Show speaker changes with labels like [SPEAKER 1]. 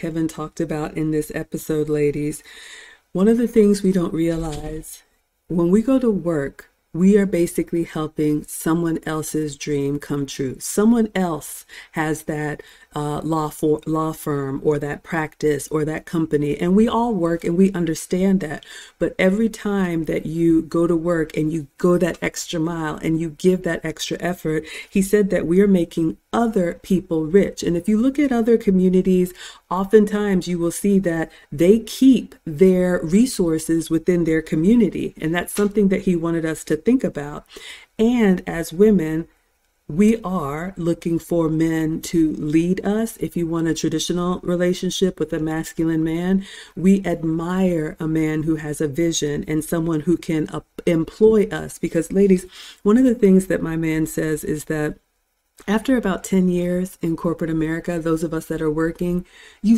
[SPEAKER 1] Kevin talked about in this episode, ladies. One of the things we don't realize when we go to work, we are basically helping someone else's dream come true. Someone else has that uh, law for law firm or that practice or that company, and we all work and we understand that. But every time that you go to work and you go that extra mile and you give that extra effort, he said that we are making other people rich. And if you look at other communities, oftentimes you will see that they keep their resources within their community. And that's something that he wanted us to think about. And as women, we are looking for men to lead us. If you want a traditional relationship with a masculine man, we admire a man who has a vision and someone who can uh, employ us. Because, ladies, one of the things that my man says is that after about 10 years in corporate America, those of us that are working, you